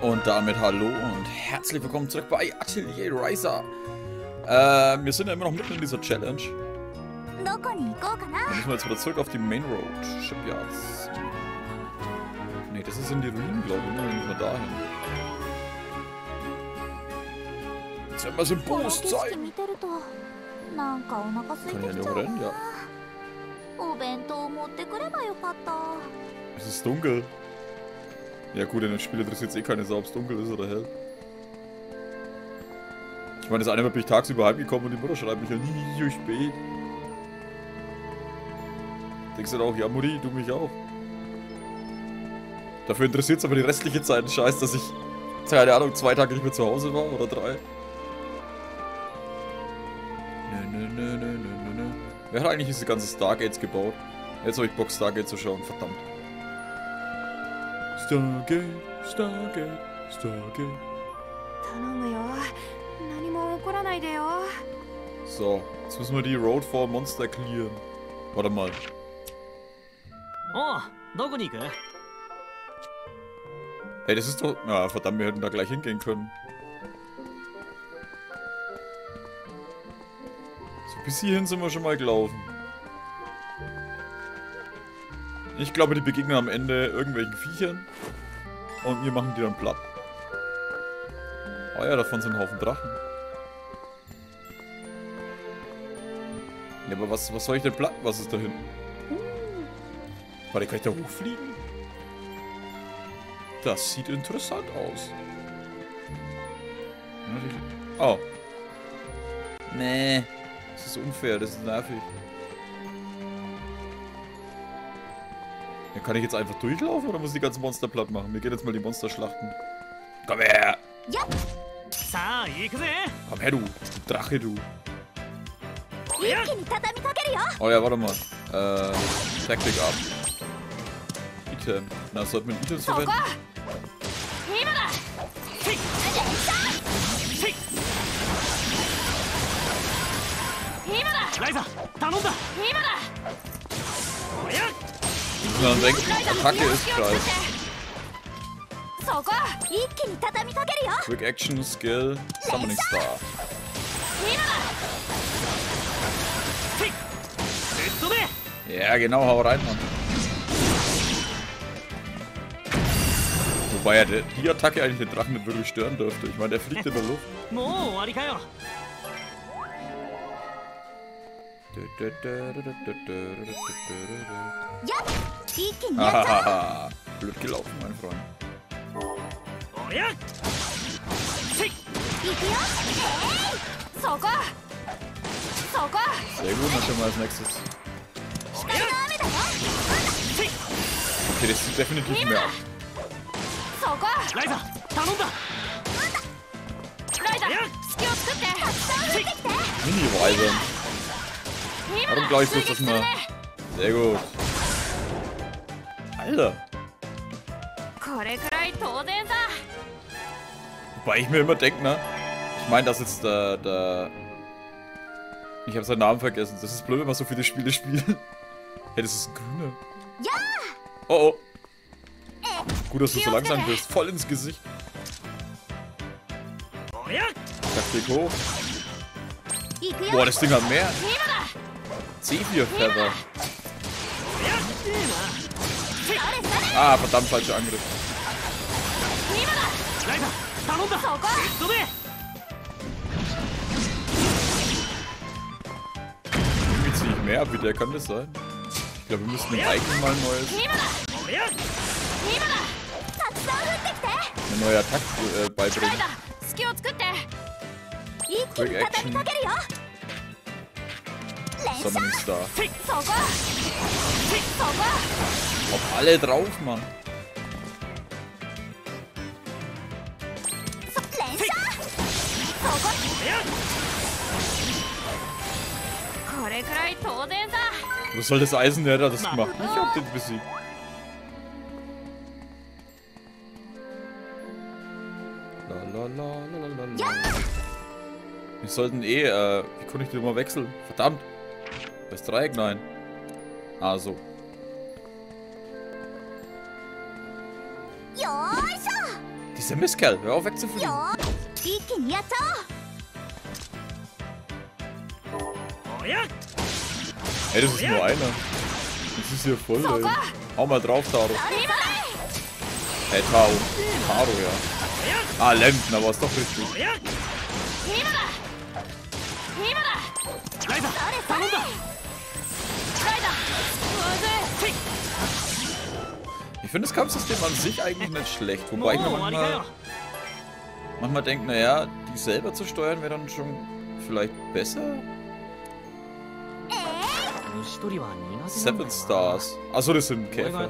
Und damit hallo und herzlich willkommen zurück bei Atelier Riser. Äh, wir sind ja immer noch mitten in dieser Challenge. Dann müssen wir jetzt wieder zurück auf die Main Road. Shipyards. Ne, das ist in die Ruinen, glaube ich. Ne? Dann müssen wir dahin. Jetzt werden wir so ein Boost sein. Kann ja nur rennen, ja. Es ist dunkel. Ja gut, in dem Spiel interessiert es eh keine Sau, ob es dunkel ist oder hell. Ich meine, das eine Mal bin ich tagsüber heimgekommen und die Mutter schreibt mich ja nie so spät. Denkst du dann auch, ja Mutti, du mich auch. Dafür interessiert es aber die restliche Zeit einen Scheiß, dass ich, keine Ahnung, zwei Tage nicht mehr zu Hause war oder drei. Nö, nö, nö, nö, nö, nö. Wer hat eigentlich diese ganze Stargates gebaut? Jetzt habe ich Bock, Stargate zu schauen, verdammt. Stargate, Stargate, Stargate. So, jetzt müssen wir die Road for Monster clearen. Warte mal. Oh, Hey, das ist doch... Ja, verdammt, wir hätten da gleich hingehen können. So, bis hierhin sind wir schon mal gelaufen. Ich glaube, die begegnen am Ende irgendwelchen Viechern. Und wir machen die dann platt. Oh ja, davon sind ein Haufen Drachen. Ja, aber was, was soll ich denn platt? Was ist da hinten? Warte, kann ich da hochfliegen? Das sieht interessant aus. Oh. Nee. Das ist unfair, das ist nervig. Kann ich jetzt einfach durchlaufen oder muss ich die ganzen Monster platt machen? Wir gehen jetzt mal die Monster schlachten. Komm her! Ja. Komm her, du. Drache, du. Oh ja, warte mal. Äh, Taktik ab. Item. Na, sollten wir ein Item verwenden? Leiser! 頼ん Müssen wir dann die Attacke ist geil. Quick Action Skill Summoning Star. Ja, genau, hau rein, Mann. Wobei ja die Attacke eigentlich den Drachen nicht wirklich stören dürfte. Ich meine, der fliegt in der Luft. Hahaha. Blöd gelaufen, mein Freund. Sehr gut, dann können wir als nächstes. Okay, das sieht definitiv mehr ab. Mini-Weise. Warum glaube ich das mal? Sehr gut. Alter. Wobei ich mir immer denke, ne? Ich meine, das ist der, der... Ich habe seinen Namen vergessen. Das ist blöd, wenn man so viele Spiele spielt. hey, das ist ein grüner. Ja! Oh, oh. Gut, dass du so langsam bist. Voll ins Gesicht. Taktik hoch. Boah, das Ding hat mehr. C4 Feather. Ah, verdammt, falscher Angriff. Irgendwie ziehe ich mehr ab, wie der kann das sein? Ich glaube, wir müssen dem Icon mal ein neues... Eine neue Attacke äh, beibringen. Quick Action. Summoning Star. Auf alle drauf, Mann. Was soll das Eisen, der hat das gemacht? Ich hab den besiegt. Wir sollten eh, äh, wie konnte ich den mal wechseln? Verdammt. Das Dreieck, nein. Ah, so. Dieser Mistkerl, hör auf wegzufliegen. Ey, das ist nur einer. Das ist hier voll, ey. Hau mal drauf, Taro. Hey, Taro. Taro, ja. Ah, Lempner war es doch richtig. Ich finde das Kampfsystem an sich eigentlich nicht schlecht. Wobei ich mir manchmal, manchmal denke, naja, die selber zu steuern wäre dann schon vielleicht besser. Seven Stars. Achso, das sind Käfer.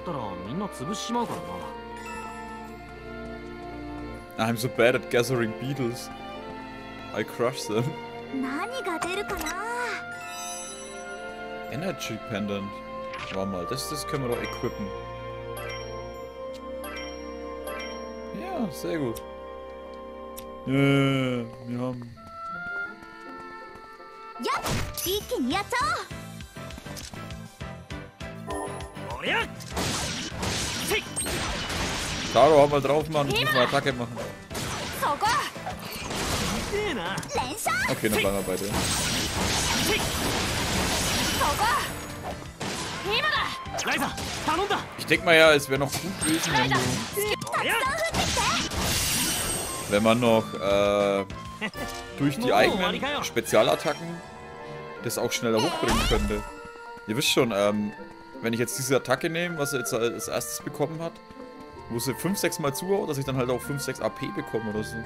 I'm so bad at gathering beetles. I crush them. Energy Pendant. Warte mal, das, das können wir doch equippen. Ja, sehr gut. Ja, wir haben... Ja, Taro, hau mal drauf, Mann. Ich muss mal Attacke machen. Okay, dann bleiben wir bei dir. Ich denke mal ja, es wäre noch gut gewesen, wenn du... Wenn man noch äh, durch die eigenen Spezialattacken das auch schneller hochbringen könnte. Ihr wisst schon, ähm, wenn ich jetzt diese Attacke nehme, was er jetzt als erstes bekommen hat, wo sie 5, 6 Mal zuhaut, dass ich dann halt auch 5, 6 AP bekomme oder so.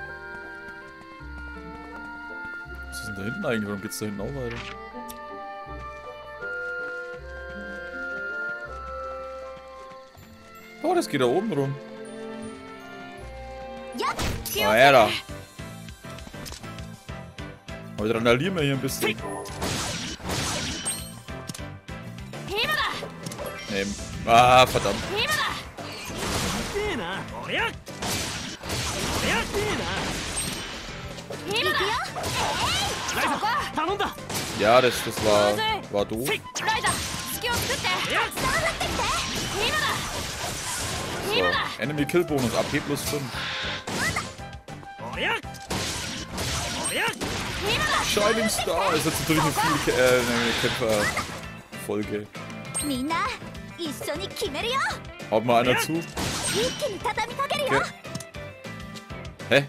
Was ist denn da hinten eigentlich? Warum geht's da hinten auch weiter? Oh, das geht da oben rum. Ah, ja, da. Aber randalieren wir hier ein bisschen. Nehmen. Ah, verdammt. Ja, das, das war, war doof. Enemy Kill Bonus, AP plus 5. Shining Star ist jetzt natürlich eine, viel, äh, Kämpfer-Folge. Haut mal einer zu. Okay. Hä?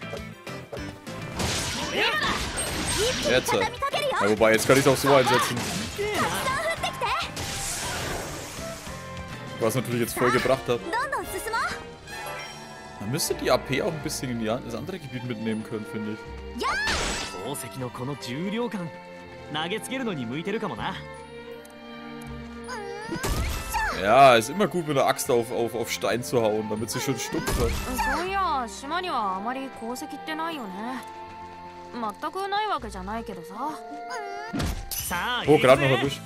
Jetzt. Ja, wobei, jetzt kann ich es auch so einsetzen. Was natürlich jetzt voll gebracht hat. Müsste die AP auch ein bisschen in das andere Gebiet mitnehmen können, finde ich. Ja, ist immer gut mit der Axt auf, auf, auf Stein zu hauen, damit sie schon stumpf wird. Oh, gerade noch erwischt.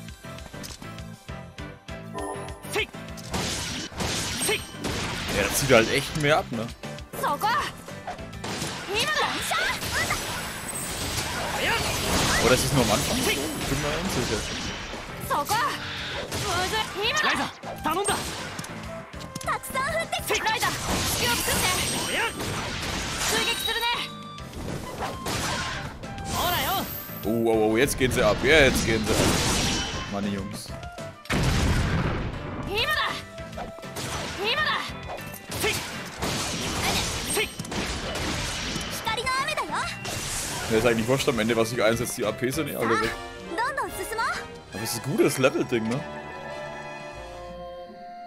Ja, das zieht halt echt mehr ab, ne? Oder ist das nur am Anfang? Ich bin mir unsicher. Oh, oh, oh, jetzt gehen sie ab. Jetzt gehen sie ab. Meine Jungs. Ja, ist eigentlich wurscht am Ende, was ich einsetze. Die AP sind eh alle weg. Aber es ist ein gutes Level-Ding, ne?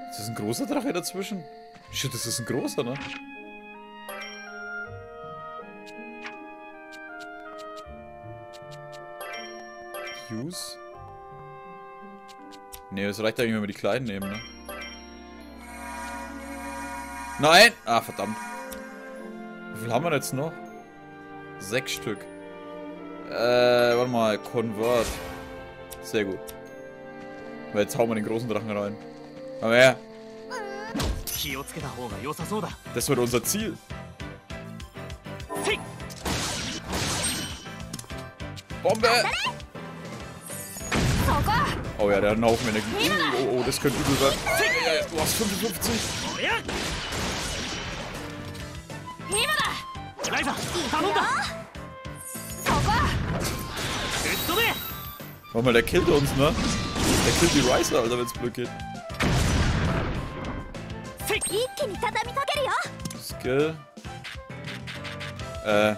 Ist das ein großer Drache dazwischen? Shit, das ist ein großer, ne? Use? Ne, es reicht eigentlich, wenn wir die kleinen nehmen, ne? Nein! Ah, verdammt. Wie viel haben wir jetzt noch? Sechs Stück. Äh, warte mal. Convert. Sehr gut. Weil jetzt hauen wir den großen Drachen rein. Aber ja. Das wird unser Ziel. Bombe! Oh ja, der hat einen Haufen Energie. Oh, oh, das könnte übel sein. Du hast 55. ライザ頼んだそこ Warte mal, der killt uns, ne? Der killt die Riser, Alter, wenn's blöd geht. Skill. Äh.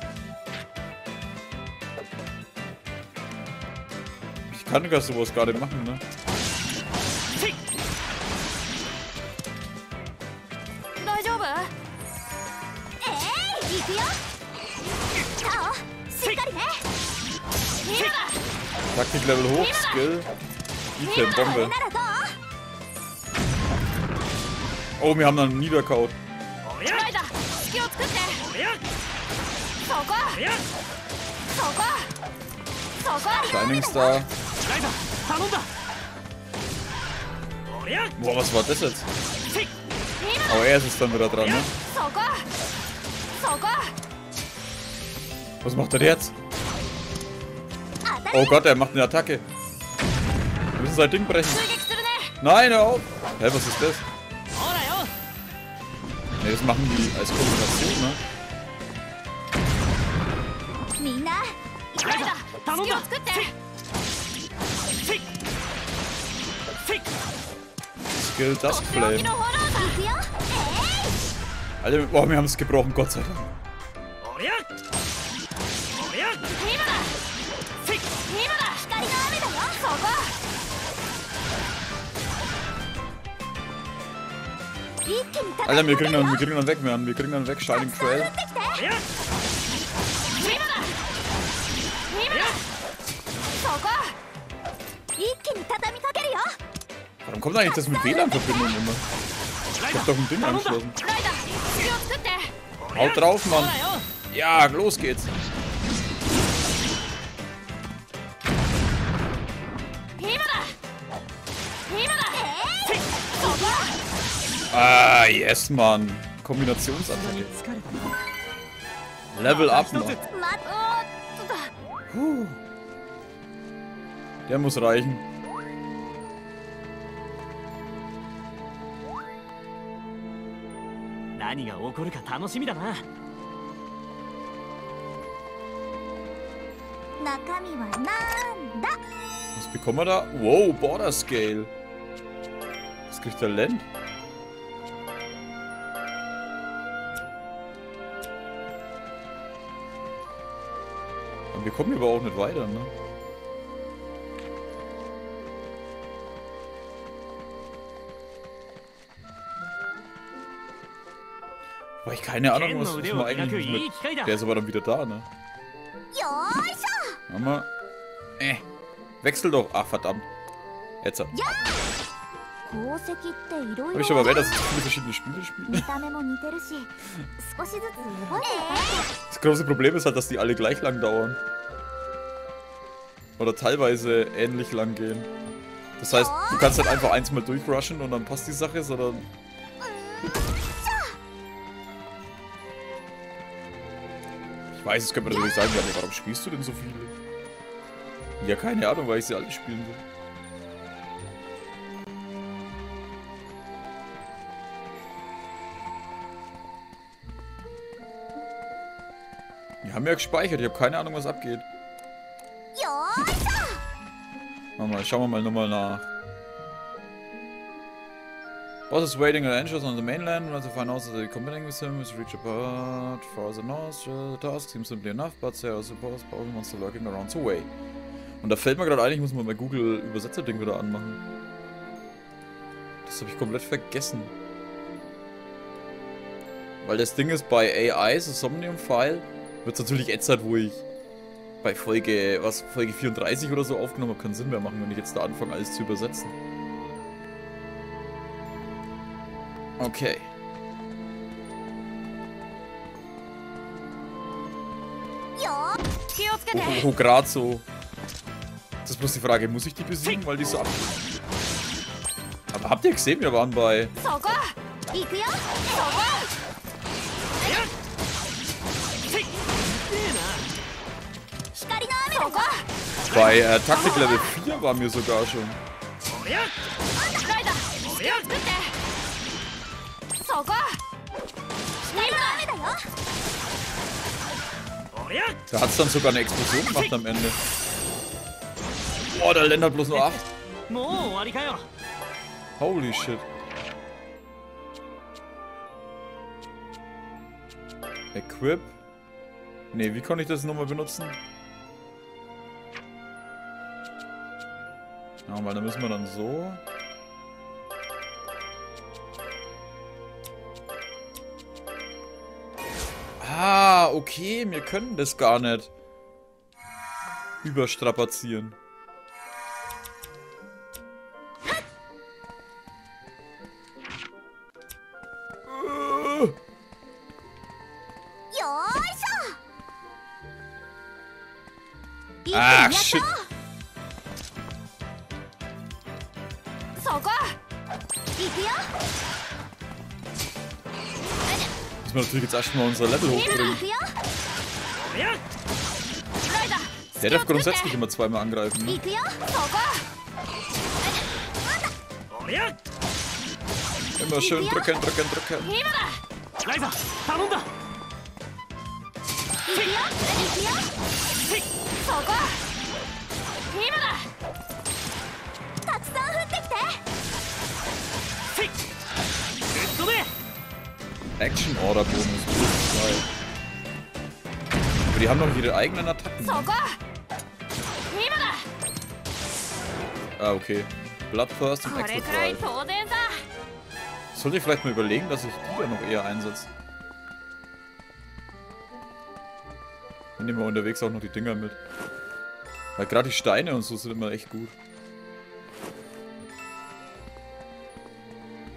Ich kann gar sowas gar nicht machen, ne? Taktik-Level hoch, Skill. Item, Bombe. Oh, wir haben dann einen Niederkaut. Shining Star. Boah, was war das jetzt? Oh, er ist es dann wieder dran, ne? Was macht er jetzt? Oh Gott, er macht eine Attacke. Wir müssen sein Ding brechen. Nein, hör auf. Hä, was ist das? Ne, das machen die als Kombination, ne? Skill Dusk Flame. Alter, boah, wir haben es gebrochen, Gott sei Dank. Alter, wir kriegen dann, wir kriegen dann weg, man. Wir kriegen dann weg, Shining Trail. Warum kommt eigentlich das mit WLAN-Verbindung immer? Ich hab doch ein Ding angeschlossen. Haut drauf, Mann. Ja, los geht's. Ah, yes, Mann. Kombinationsattacke. Level up noch. Der muss reichen. Was bekommen wir da? Wow, Border Scale. Was kriegt der Land? Wir kommen aber auch nicht weiter, ne? Weil ich keine Ahnung, was, was man eigentlich mit... Der ist aber dann wieder da, ne? Mama. Äh. Wechsel doch. Ach, verdammt. Jetzt. Hab ich aber erwähnt, dass ich viele verschiedene Spiele spiele? Das große Problem ist halt, dass die alle gleich lang dauern. Oder teilweise ähnlich lang gehen. Das heißt, du kannst halt einfach eins mal durchrushen und dann passt die Sache, sondern... Ich weiß, es könnte man natürlich sagen, ja, warum spielst du denn so viele? Ja, keine Ahnung, weil ich sie alle spielen will. Wir haben ja gespeichert, ich habe keine Ahnung, was abgeht. Mal, schauen wir mal nochmal nach. Boss is waiting on angels on the mainland. Want to find out that the combating with him is reach apart far the north. The task seems simply enough, but there are supposed powerful monster lurking around the way. Und da fällt mir gerade ein, ich muss mal mein Google Übersetzer-Ding wieder anmachen. Das habe ich komplett vergessen. Weil das Ding ist, bei AI, so Somnium-File, wird es natürlich ätzert, wo ich bei Folge, was, Folge 34 oder so aufgenommen habe, keinen Sinn mehr machen, wenn ich jetzt da anfange, alles zu übersetzen. Okay. Oh, oh, gerade so. Das ist bloß die Frage, muss ich die besiegen, weil die so ab... Aber habt ihr gesehen, wir waren bei... Bei äh, Taktik Level 4 waren wir sogar schon. Da hat es dann sogar eine Explosion gemacht am Ende. Boah, der Länder hat bloß nur 8. Holy shit. Equip. Ne, wie kann ich das nochmal benutzen? Ja, weil dann müssen wir dann so. Ah, okay, wir können das gar nicht überstrapazieren. Ah, shit. Müssen wir natürlich jetzt erstmal unser Level hochbringen. Der darf grundsätzlich immer zweimal angreifen. Ne? Immer schön drücken, drücken, drücken. Action Order Bonus. Aber die haben doch ihre eigenen Attacken. Ah, okay. Bloodthirst und Extra. Sollte ich vielleicht mal überlegen, dass ich die dann noch eher einsetze. Dann nehmen wir unterwegs auch noch die Dinger mit. Weil gerade die Steine und so sind immer echt gut.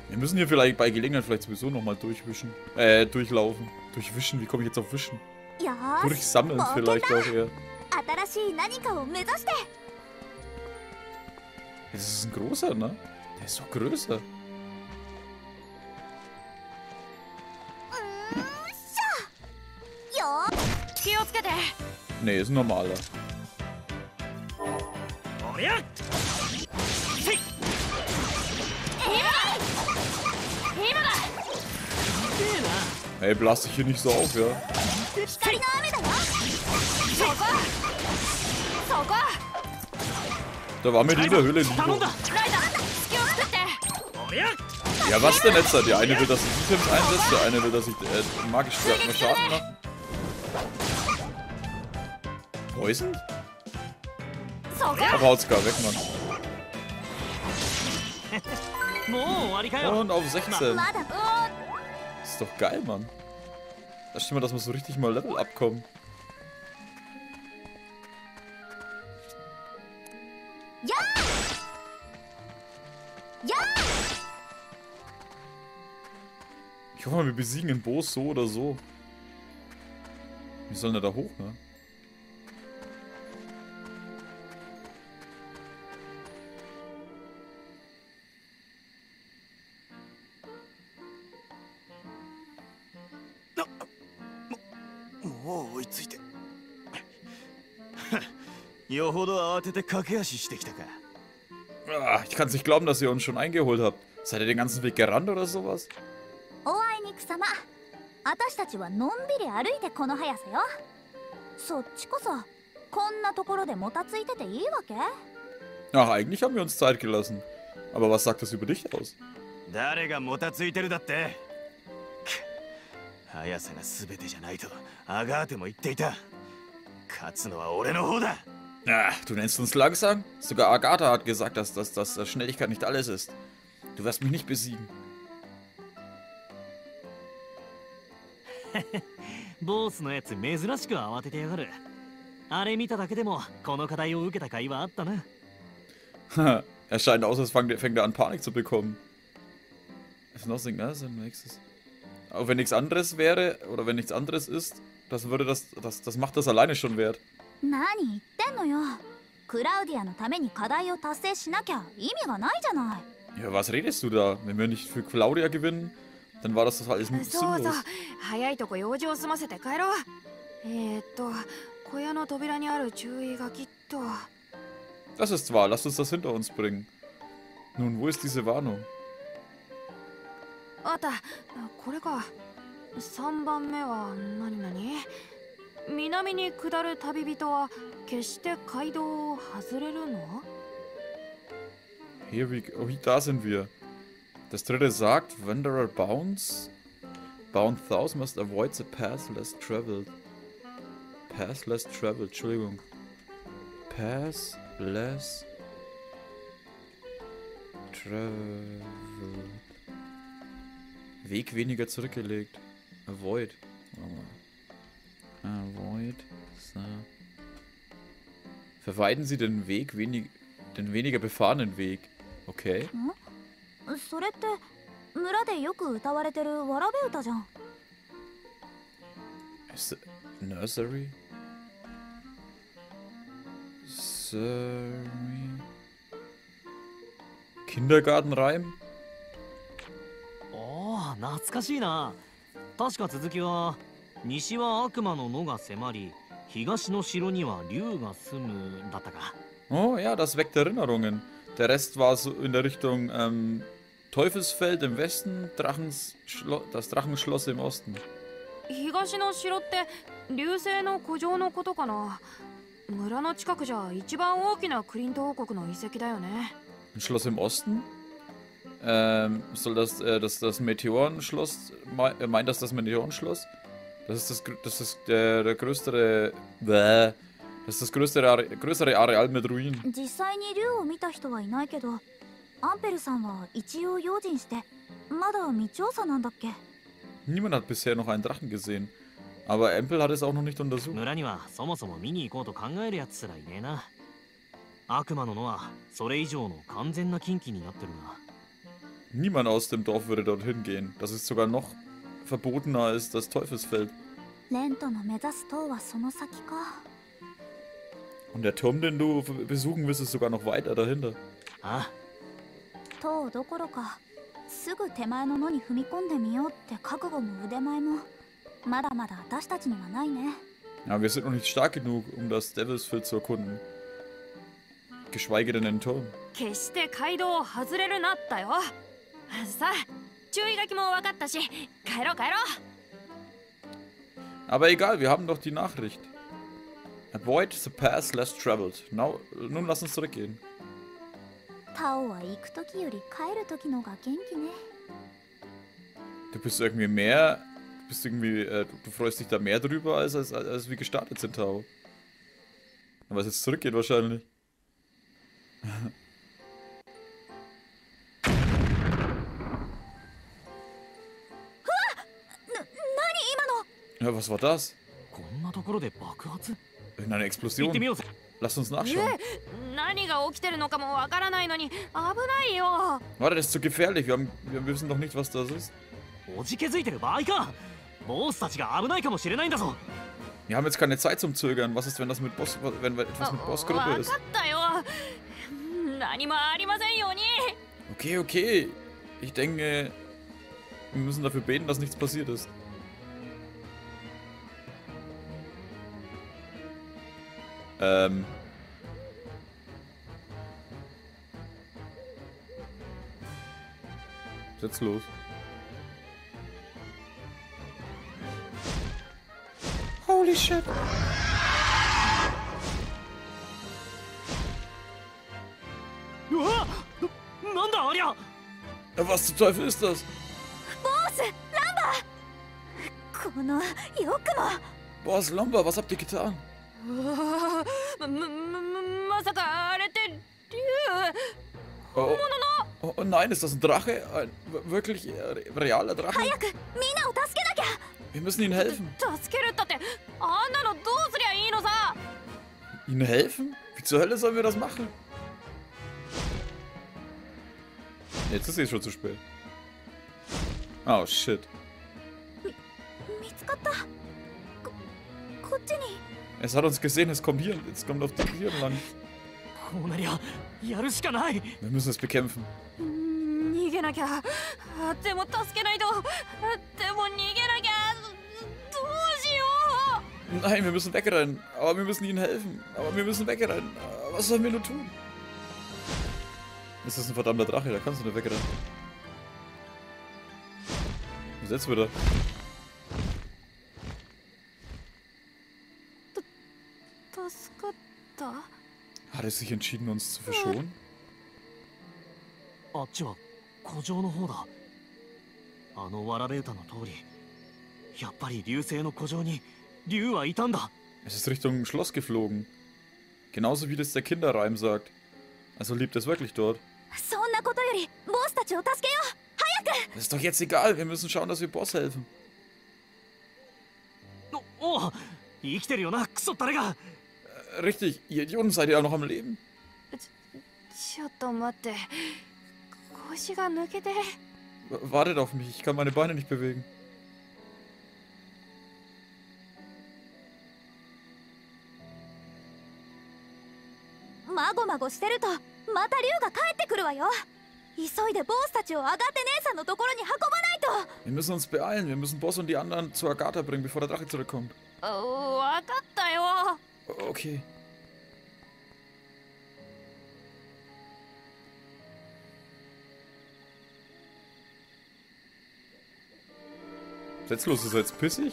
Wir müssen hier vielleicht bei Gelegenheit vielleicht sowieso nochmal durchwischen. Äh, durchlaufen. Durchwischen, wie komme ich jetzt auf Wischen? Durchsammeln vielleicht auch eher. Das ist ein großer, ne? Der ist doch größer. Ne, ist ein normaler. Ey, blast dich hier nicht so auf, ja. Da war mir die in der Höhle liegen. Ja, was denn jetzt? Der eine will, dass ich Items einsetze, der eine will, dass ich äh, magisch Schaden mache. Poison? Aber haut's gar weg, Mann. Und auf 16. Ist doch geil, Mann. Da steht mal, dass wir so richtig mal Level abkommen. Ja! Ja! Ich hoffe mal, wir besiegen den Boss so oder so. Wir sollen ja da hoch, ne? Ah, ich kann es nicht glauben, dass ihr uns schon eingeholt habt. Seid ihr den ganzen Weg gerannt oder sowas? 私たちはのんびり歩いてこの速さよそっちこそこんなところでもたついてていいわけ Ach, eigentlich haben wir uns Zeit gelassen. Aber was sagt das über dich aus? 誰がもたついてるだって速さが全てじゃないと アガーテも言っていた勝つのは俺の方だ Ah, du nennst uns langsam? Sogar Agatha hat gesagt, dass, dass, dass, dass Schnelligkeit nicht alles ist. Du wirst mich nicht besiegen. ボスのやつ珍しく慌ててやがる。あれ見ただけでもこの課題を受けた甲斐はあったな。er scheint aus, als fängt, fängt er an Panik zu bekommen. If nothing else, then makes it. Auch wenn nichts anderes wäre, oder wenn nichts anderes ist, das würde das, das, das macht das alleine schon wert. 何言ってんのよクラウディアのために課題を達成しなきゃ意味がないじゃない Ja, was redest du da? Wenn wir nicht für Claudia gewinnen, dann war das doch alles sinnlos. そうそう早いとこ用事を済ませて帰ろうえー、っと小屋の扉にある注意書きっと Das ist wahr, lass uns das hinter uns bringen. Nun, wo ist diese Warnung? あったこれか 3番目は何々南に下る旅人は決して街道を外れるの Hier, wie, oh, da sind wir. Das dritte sagt, Wanderer bounds. Bound thousand must avoid the path less traveled. Path less traveled, Entschuldigung. Path less traveled. Weg weniger zurückgelegt. Avoid. Avoid. So. Verweiden Sie den Weg wenig, den weniger befahrenen Weg. Okay. それって村でよく歌われてるわらべ歌じゃん。Nursery? Nursery? Kindergartenreim? おお、懐かしいな。 確か続きは西は悪魔の野が迫り、東の城には竜が住むだったか。Oh ja, das weckt Erinnerungen. Der Rest war so in der Richtung ähm, Teufelsfeld im Westen, Drachens das Drachenschloss im Osten. 東の城って流星の古城のことかな村の近くじゃ一番大きなクリント王国の遺跡だよね Schloss im Osten? Ähm, soll das, äh, das, das Meteorenschloss, äh, meint das das Meteorenschloss? Das ist das, das ist der, der größere, bäh, das ist das größere, Are größere Areal mit Ruinen. 実際に竜を見た人はいないけどアンペルさんは一応用心してまだ未調査なんだっけ Niemand hat bisher noch einen Drachen gesehen. Aber Empel hat es auch noch nicht untersucht. 村にはそもそも見に行こうと考えるやつすらいねえな。悪魔の野はそれ以上の完全な禁忌になってるな。 Niemand aus dem Dorf würde dorthin gehen. Das ist sogar noch verbotener als das Teufelsfeld. Und der Turm, den du besuchen willst, ist sogar noch weiter dahinter. Ah. 塔どころかすぐ手前の野に踏み込んでみようって覚悟も腕前もまだまだ私たちにはないね。Ja, wir sind noch nicht stark genug, um das Devilsfield zu erkunden. Geschweige denn den Turm. 決して街道を外れるなったよ。 さあ、注意書きも分かったし、帰ろう帰ろう。Aber egal, wir haben doch die Nachricht. Avoid the path less traveled. Now, nun lass uns zurückgehen. タオは行く時より帰る時のが元気ね。Du bist irgendwie mehr. Du bist irgendwie. Äh, du, du, freust dich da mehr drüber, als, als, als wir gestartet sind, Tao. Aber es jetzt zurückgeht wahrscheinlich. Ja, was war das? Irgendeine Explosion. Lass uns nachschauen. Warte, das ist zu gefährlich. Wir, haben, wir wissen doch nicht, was das ist. Wir haben jetzt keine Zeit zum Zögern. Was ist, wenn das mit Boss, wenn etwas mit Bossgruppe ist? Okay, okay. Ich denke, wir müssen dafür beten, dass nichts passiert ist. Ähm. Jetzt los. Holy shit. Was zum Teufel ist das? Boss, Lamba! Boss, Lamba, was habt ihr getan? ま、ま、まさかあれって竜本物の oh, oh nein, ist das ein Drache? Ein wirklich realer Drache? Wir müssen ihnen helfen. Ihnen helfen? Wie zur Hölle sollen wir das machen? Jetzt ist es schon zu spät. Oh shit. 見つかったここっちに es hat uns gesehen, es kommt hier, es kommt auf die hier lang. Wir müssen es bekämpfen. Nein, wir müssen wegrennen. Aber wir müssen ihnen helfen. Aber wir müssen wegrennen. Was sollen wir nur tun? Das ist ein verdammter Drache, da kannst du nicht wegrennen. Jetzt wieder. Hat er sich entschieden, uns zu verschonen? Es ist Richtung Schloss geflogen. Genauso wie das der Kinderreim sagt. Also liebt es wirklich dort. Es ist doch jetzt egal, wir müssen schauen, dass wir Boss helfen. Oh, oh, richtig, ihr Idioten seid ihr auch noch am Leben. ちょっと待って腰が抜けて W wartet auf mich, ich kann meine Beine nicht bewegen. まごまごしてるとまた竜が帰ってくるわよ急いでボスたちをアガテ姉さんのところに運ばないと Wir müssen uns beeilen. Wir müssen Boss und die anderen zu Agatha bringen, bevor der Drache zurückkommt. 分かったよ O- Okay. Setzlos ist jetzt pissig?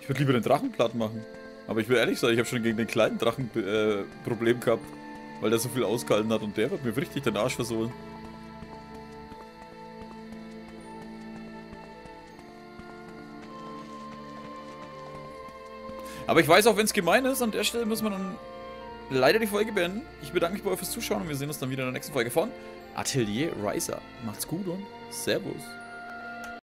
Ich würde lieber den Drachen platt machen. Aber ich will ehrlich sein, ich habe schon gegen den kleinen Drachen äh, Problem gehabt. Weil der so viel ausgehalten hat und der wird mir richtig den Arsch versohlen. Aber ich weiß auch, wenn es gemein ist, an der Stelle müssen wir dann leider die Folge beenden. Ich bedanke mich bei euch fürs Zuschauen und wir sehen uns dann wieder in der nächsten Folge von Atelier Riser. Macht's gut und Servus.